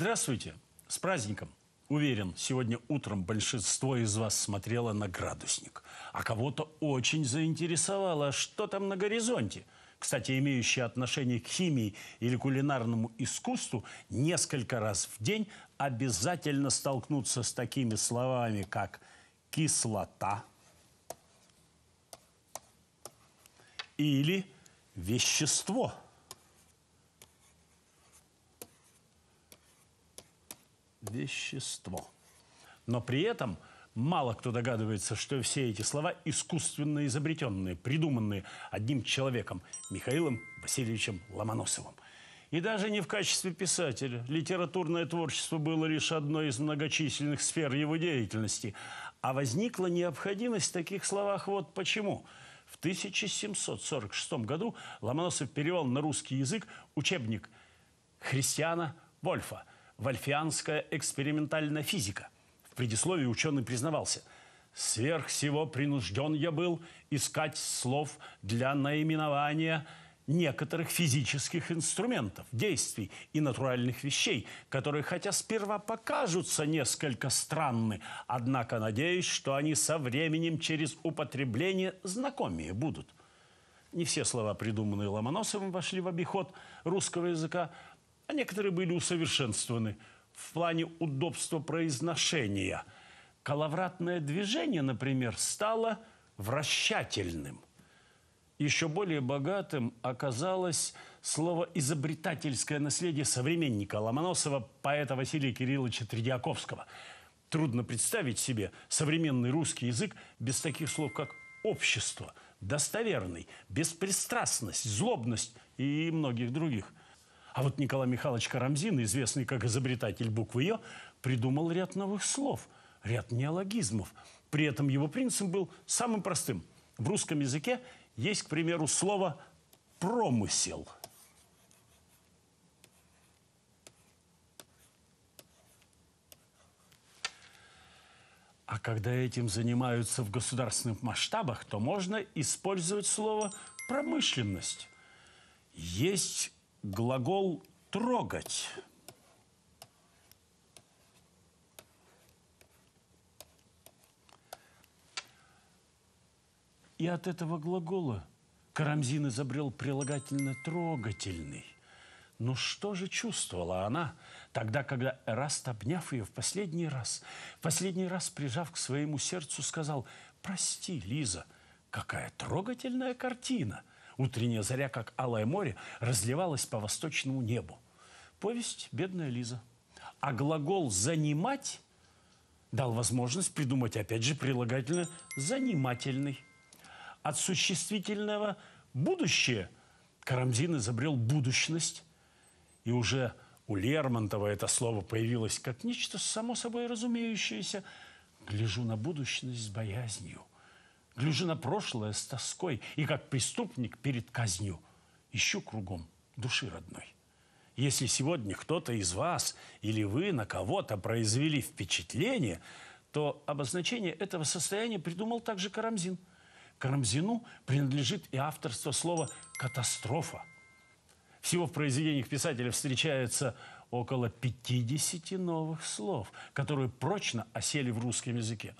Здравствуйте, с праздником. Уверен, сегодня утром большинство из вас смотрело на градусник, а кого-то очень заинтересовало, что там на горизонте. Кстати, имеющие отношение к химии или кулинарному искусству несколько раз в день обязательно столкнутся с такими словами, как кислота или вещество – вещество. Но при этом мало кто догадывается, что все эти слова искусственно изобретенные, придуманные одним человеком, Михаилом Васильевичем Ломоносовым. И даже не в качестве писателя. Литературное творчество было лишь одной из многочисленных сфер его деятельности. А возникла необходимость в таких словах вот почему. В 1746 году Ломоносов перевел на русский язык учебник Христиана Вольфа – вольфианская экспериментальная физика. В предисловии ученый признавался – Сверх всего принужден я был искать слов для наименования некоторых физических инструментов, действий и натуральных вещей, которые, хотя сперва покажутся несколько странны, однако надеюсь, что они со временем через употребление знакомее будут. Не все слова, придуманные Ломоносовым, вошли в обиход русского языка, а некоторые были усовершенствованы в плане удобства произношения. Коловратное движение, например, стало вращательным. Еще более богатым оказалось слово «изобретательское наследие» современника Ломоносова, поэта Василия Кирилловича Тредиаковского. Трудно представить себе современный русский язык без таких слов, как «общество», «достоверный», «беспристрастность», «злобность» и многих других – а вот Николай Михайлович Карамзин, известный как изобретатель буквы «Ё», придумал ряд новых слов, ряд неологизмов. При этом его принцип был самым простым. В русском языке есть, к примеру, слово «промысел». А когда этим занимаются в государственных масштабах, то можно использовать слово «промышленность». Есть глагол «трогать». И от этого глагола Карамзин изобрел прилагательно «трогательный». Но что же чувствовала она тогда, когда Эраст, обняв ее в последний раз, в последний раз прижав к своему сердцу, сказал «Прости, Лиза, какая трогательная картина!» Утренняя заря, как алое море, разливалась по восточному небу. Повесть «Бедная Лиза». А глагол «занимать» дал возможность придумать, опять же, прилагательно «занимательный». От существительного «будущее» Карамзин изобрел будущность. И уже у Лермонтова это слово появилось как нечто само собой разумеющееся. «Гляжу на будущность с боязнью» гляжу на прошлое с тоской, и как преступник перед казнью ищу кругом души родной. Если сегодня кто-то из вас или вы на кого-то произвели впечатление, то обозначение этого состояния придумал также Карамзин. Карамзину принадлежит и авторство слова «катастрофа». Всего в произведениях писателя встречается около 50 новых слов, которые прочно осели в русском языке.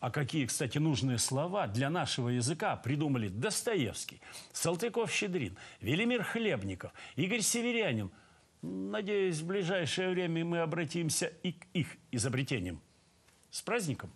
А какие, кстати, нужные слова для нашего языка придумали Достоевский, Салтыков-Щедрин, Велимир Хлебников, Игорь Северянин. Надеюсь, в ближайшее время мы обратимся и к их изобретениям. С праздником!